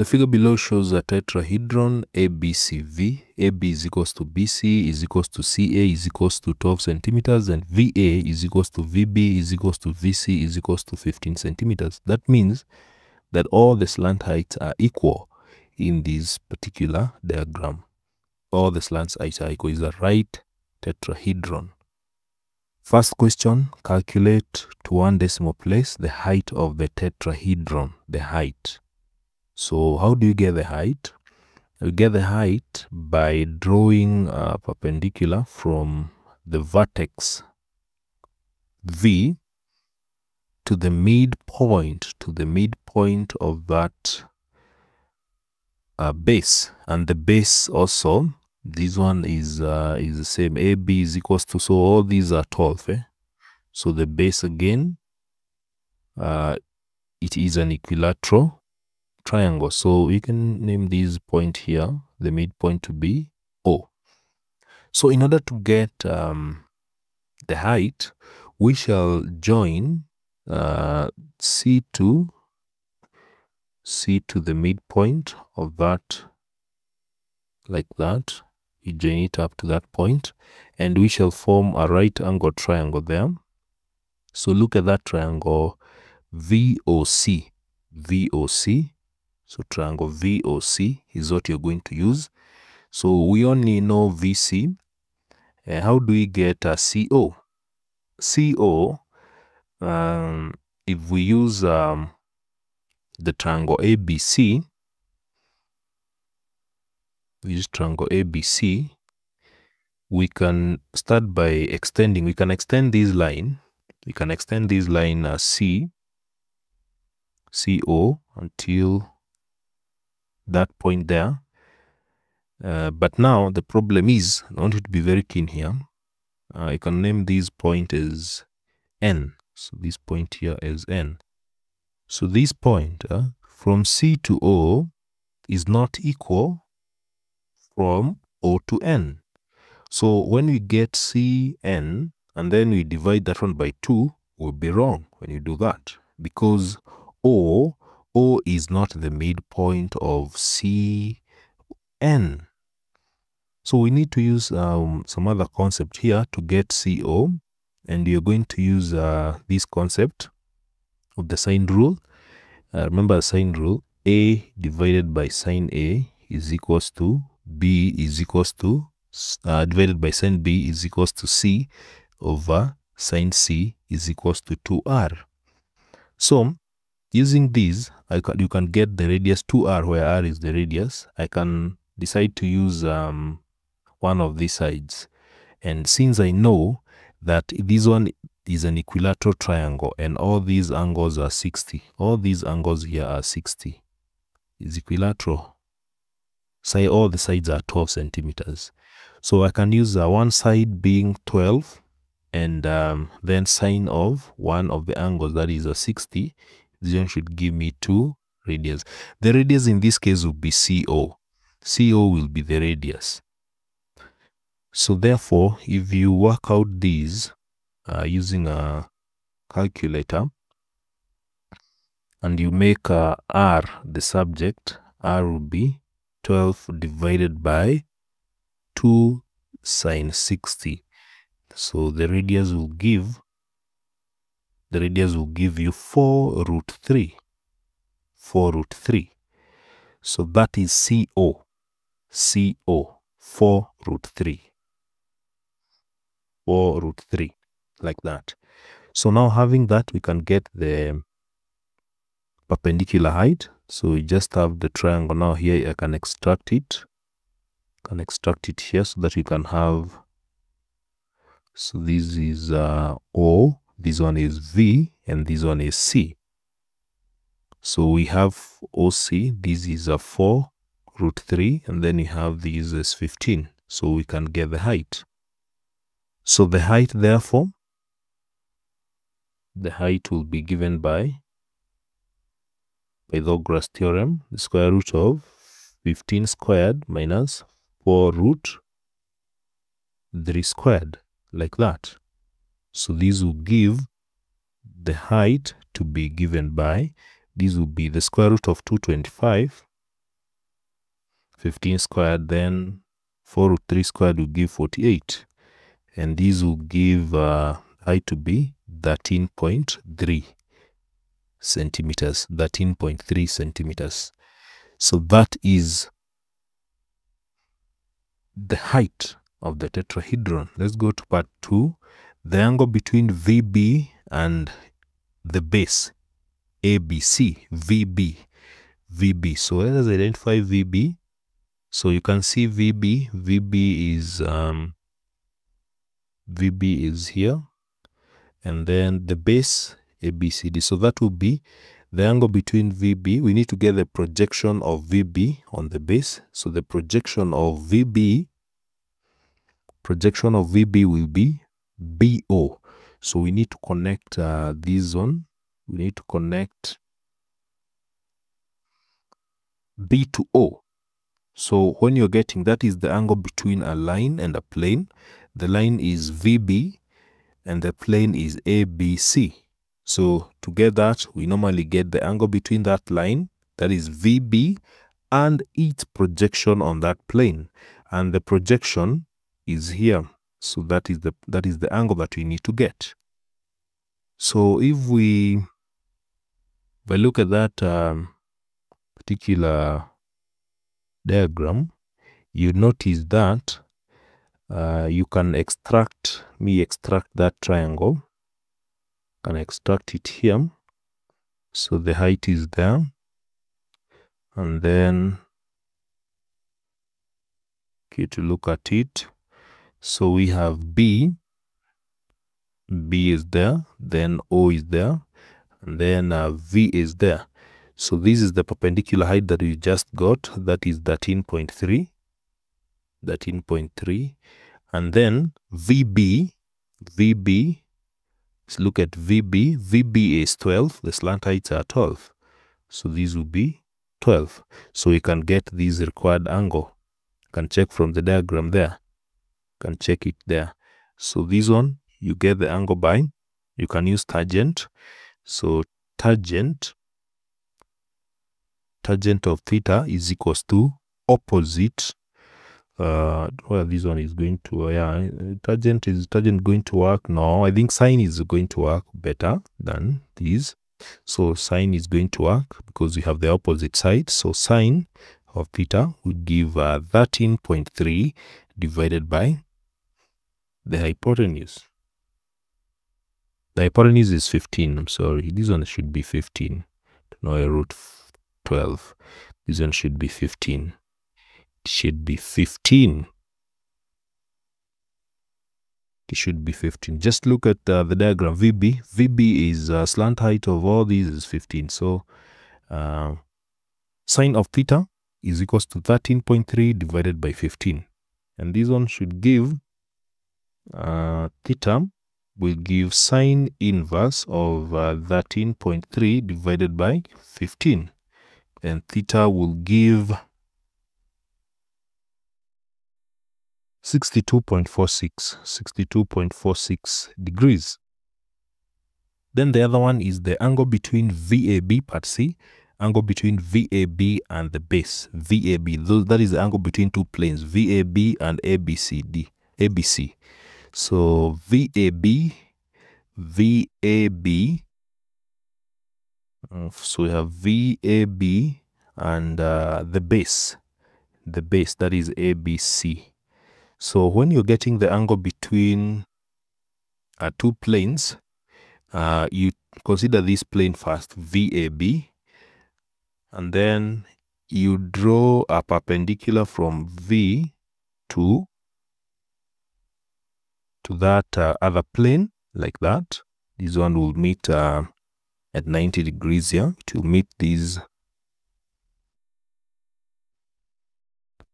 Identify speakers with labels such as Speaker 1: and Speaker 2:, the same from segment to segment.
Speaker 1: The figure below shows a tetrahedron ABCV. AB is equals to BC is equals to CA is equals to 12 centimeters and VA is equals to VB is equals to VC is equals to 15 centimeters. That means that all the slant heights are equal in this particular diagram. All the slant heights are equal is a right tetrahedron. First question, calculate to one decimal place the height of the tetrahedron, the height. So how do you get the height? You get the height by drawing a perpendicular from the vertex V to the midpoint, to the midpoint of that uh, base. And the base also, this one is uh, is the same. AB is equals to, so all these are 12. Eh? So the base again, uh, it is an equilateral triangle. So we can name this point here, the midpoint to be O. So in order to get um, the height, we shall join uh, C to C to the midpoint of that, like that. We join it up to that point, and we shall form a right angle triangle there. So look at that triangle VOC. VOC so triangle VOC is what you're going to use. So we only know VC. Uh, how do we get a CO? CO, um, if we use um, the triangle ABC, we use triangle ABC, we can start by extending, we can extend this line, we can extend this line uh, C, CO until that point there. Uh, but now the problem is, I want you to be very keen here. Uh, I can name this point as N. So this point here is N. So this point uh, from C to O is not equal from O to N. So when we get Cn and then we divide that one by 2, we'll be wrong when you do that. Because O O is not the midpoint of C N. So we need to use um, some other concept here to get CO and you're going to use uh, this concept of the sine rule. Uh, remember the sine rule, A divided by sine A is equals to B is equals to, uh, divided by sine B is equals to C over sine C is equals to 2R. So using these, I can, you can get the radius 2r where r is the radius. I can decide to use um, one of these sides. And since I know that this one is an equilateral triangle and all these angles are 60, all these angles here are 60, is equilateral. Say all the sides are 12 centimeters. So I can use uh, one side being 12 and um, then sine of one of the angles that is a 60 this should give me two radius. The radius in this case will be CO. CO will be the radius. So therefore, if you work out these uh, using a calculator and you make uh, R the subject, R will be 12 divided by 2 sine 60. So the radius will give the radius will give you 4 root 3. 4 root 3. So that is CO. CO. 4 root 3. 4 root 3. Like that. So now having that, we can get the perpendicular height. So we just have the triangle. Now here I can extract it. Can extract it here so that you can have. So this is uh, O this one is V and this one is C. So we have OC, this is a 4 root 3 and then you have these as 15. So we can get the height. So the height therefore, the height will be given by Pythagoras theorem, the square root of 15 squared minus 4 root 3 squared, like that. So this will give the height to be given by, this will be the square root of 225 15 squared then 4 root 3 squared will give 48 and these will give uh, height to be 13.3 centimeters 13.3 centimeters. So that is the height of the tetrahedron. Let's go to part 2 the angle between vb and the base abc vb vb so let us identify vb so you can see vb vb is um vb is here and then the base ABCD. So that will be the angle between VB. We need to get the projection of VB on the base. So the projection of VB, projection of VB will be BO. So we need to connect uh, this one. We need to connect B to O. So when you're getting that is the angle between a line and a plane. The line is VB and the plane is ABC. So to get that, we normally get the angle between that line, that is VB, and its projection on that plane. And the projection is here. So that is the that is the angle that we need to get. So if we if I look at that um, particular diagram, you notice that uh, you can extract me extract that triangle can extract it here so the height is there and then okay to look at it so we have b b is there then o is there and then uh, v is there so this is the perpendicular height that we just got that is 13.3 13.3 and then vb vb Let's look at VB. VB is 12. The slant heights are 12. So these will be 12. So we can get this required angle. You can check from the diagram there. Can check it there. So this one, you get the angle by, you can use tangent. So tangent, tangent of theta is equals to opposite uh well this one is going to yeah tangent is tangent going to work no i think sine is going to work better than this so sine is going to work because we have the opposite side so sine of theta would give uh, 13.3 divided by the hypotenuse. The hypotenuse is 15 i'm sorry. This one should be 15 no I wrote 12 this one should be 15 should be 15 it should be 15 just look at uh, the diagram. Vb vb is uh, slant height of all these is 15 so uh, sine of theta is equals to 13.3 divided by 15 and this one should give uh, theta will give sine inverse of uh, 13.3 divided by 15 and theta will give 62.46 62.46 degrees. Then the other one is the angle between VAB part C angle between VAB and the base. VAB those that is the angle between two planes VAB and ABCD ABC so VAB VAB uh, so we have VAB and uh, the base the base that is ABC so when you're getting the angle between uh, two planes, uh, you consider this plane first, VAB, and then you draw a perpendicular from V to, to that uh, other plane, like that. This one will meet uh, at 90 degrees here. It will meet these,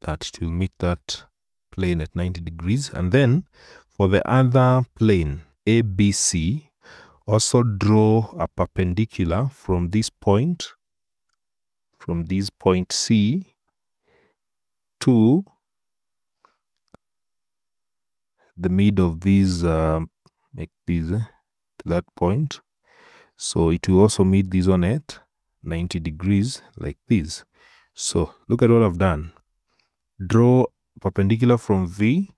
Speaker 1: that to meet that plane at 90 degrees and then for the other plane ABC also draw a perpendicular from this point from this point C to the mid of these uh, make this uh, to that point. So it will also meet this one at 90 degrees like this. So look at what I've done. Draw perpendicular from V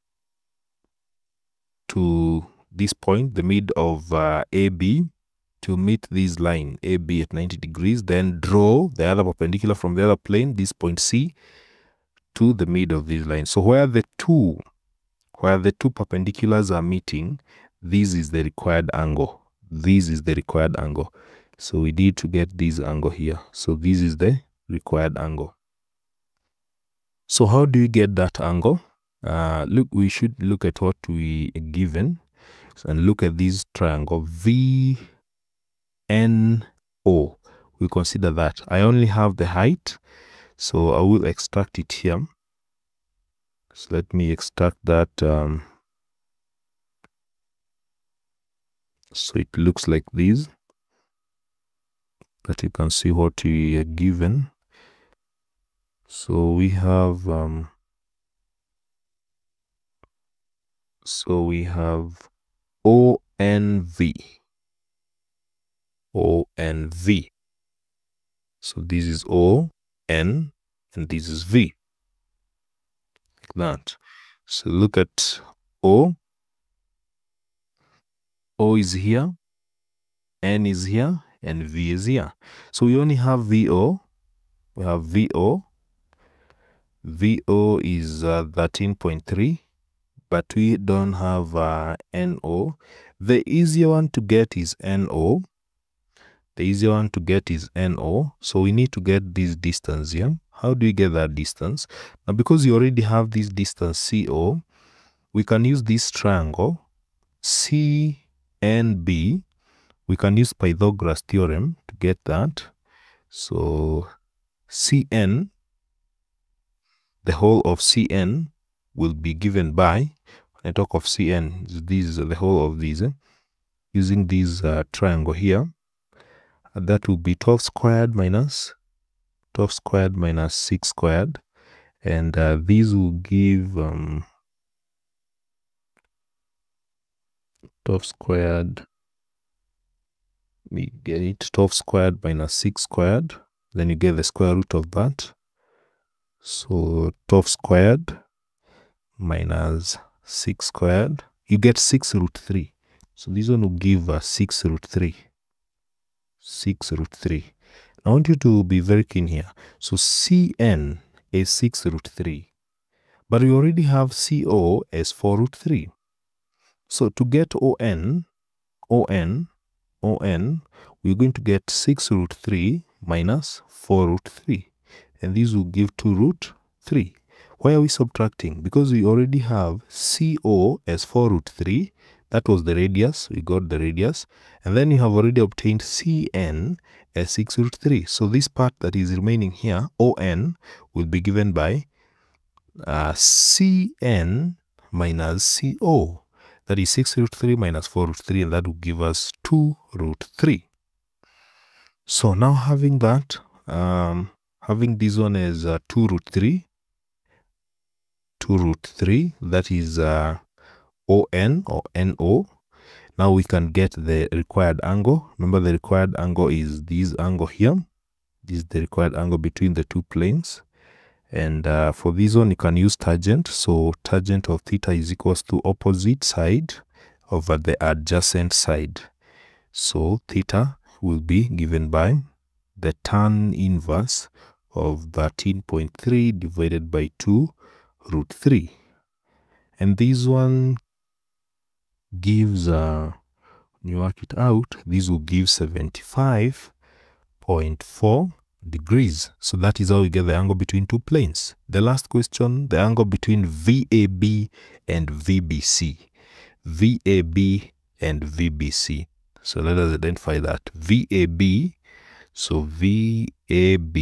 Speaker 1: to this point, the mid of uh, AB, to meet this line AB at 90 degrees, then draw the other perpendicular from the other plane, this point C, to the mid of this line. So where the two, where the two perpendiculars are meeting, this is the required angle. This is the required angle. So we need to get this angle here. So this is the required angle. So how do you get that angle? Uh, look, we should look at what we given and look at this triangle V N O. We consider that. I only have the height, so I will extract it here. So let me extract that. Um, so it looks like this. But you can see what we are given. So we have um, so we have ONV. ONV. So this is O, N, and this is V. That. So look at O. O is here, N is here, and V is here. So we only have VO. We have VO. VO is uh, 13.3 but we don't have uh, NO. The easier one to get is NO. The easier one to get is NO. So we need to get this distance here. How do we get that distance? Now because you already have this distance CO, we can use this triangle CNB. We can use Pythagoras theorem to get that. So CN, the whole of CN will be given by I talk of Cn, this the whole of these, eh? using this uh, triangle here, that will be 12 squared minus 12 squared minus 6 squared, and uh, these will give um, 12 squared, we get it, 12 squared minus 6 squared, then you get the square root of that. So 12 squared minus 6 squared, you get 6 root 3. So this one will give us 6 root 3. 6 root 3. I want you to be very keen here. So Cn is 6 root 3. But we already have CO as 4 root 3. So to get ON, ON, ON, we're going to get 6 root 3 minus 4 root 3. And this will give 2 root 3. Why are we subtracting? Because we already have CO as 4 root 3. That was the radius. We got the radius. And then you have already obtained CN as 6 root 3. So this part that is remaining here, ON, will be given by uh, CN minus CO. That is 6 root 3 minus 4 root 3. And that will give us 2 root 3. So now having that, um, having this one as uh, 2 root 3, 2 root 3 that is uh, ON or NO now we can get the required angle. Remember the required angle is this angle here. This is the required angle between the two planes. And uh, for this one you can use tangent. So tangent of theta is equals to opposite side over the adjacent side. So theta will be given by the tan inverse of 13.3 divided by 2 root 3 and this one gives uh you work it out this will give 75.4 degrees. So that is how we get the angle between two planes. The last question the angle between VAB and VBC VAB and VBC so let us identify that. VAB so VAB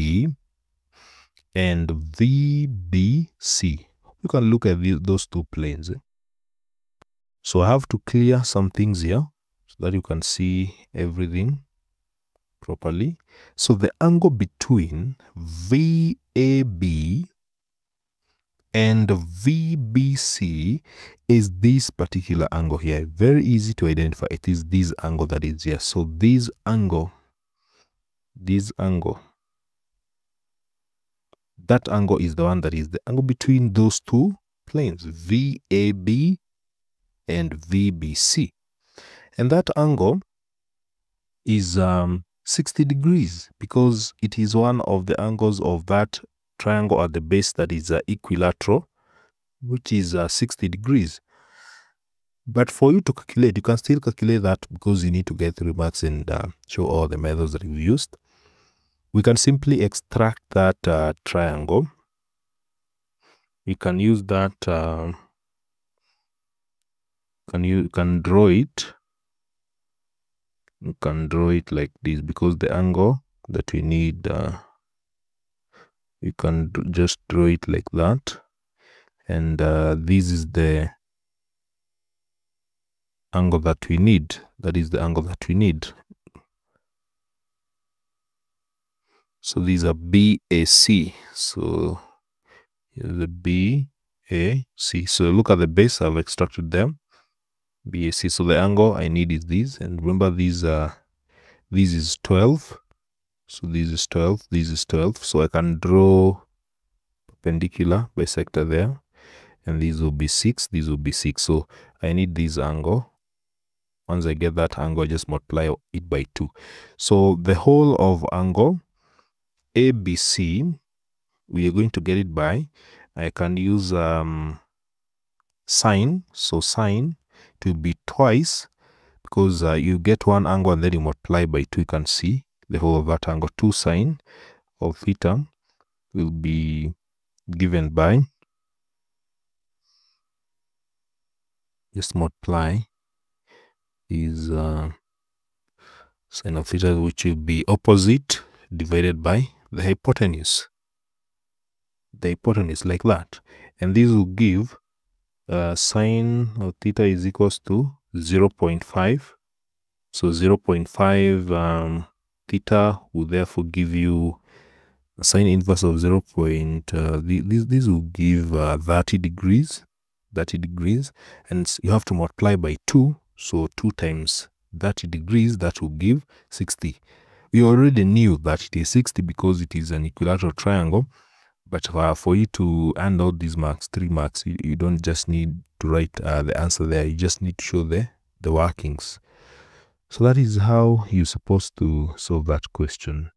Speaker 1: and VBC you can look at the, those two planes. Eh? So I have to clear some things here so that you can see everything properly. So the angle between VAB and VBC is this particular angle here. Very easy to identify. It is this angle that is here. So this angle, this angle, that angle is the one that is the angle between those two planes, VAB and VBC. And that angle is um, 60 degrees because it is one of the angles of that triangle at the base that is uh, equilateral, which is uh, 60 degrees. But for you to calculate, you can still calculate that because you need to get three marks and uh, show all the methods that we used. We can simply extract that uh, triangle. You can use that, uh, can you can draw it. You can draw it like this because the angle that we need, uh, you can just draw it like that. And uh, this is the angle that we need. That is the angle that we need. So these are BAC. So the BAC. So look at the base, I've extracted them. BAC. So the angle I need is this. And remember these are, this is 12. So this is 12, this is 12. So I can draw perpendicular bisector there. And these will be 6, these will be 6. So I need this angle once I get that angle, I just multiply it by 2. So the whole of angle ABC, we are going to get it by, I can use um, sine. So sine to be twice because uh, you get one angle and then you multiply by 2. You can see the whole of that angle. 2 sine of theta will be given by just multiply is uh, sine of theta which will be opposite divided by the hypotenuse the hypotenuse like that and this will give uh, sine of theta is equals to 0 0.5 so 0 0.5 um, theta will therefore give you sine inverse of 0. Point, uh, this, this will give uh, 30 degrees 30 degrees and you have to multiply by 2 so 2 times 30 degrees, that will give 60. We already knew that it is 60 because it is an equilateral triangle. But uh, for you to hand out these marks, three marks, you, you don't just need to write uh, the answer there. You just need to show the, the workings. So that is how you're supposed to solve that question.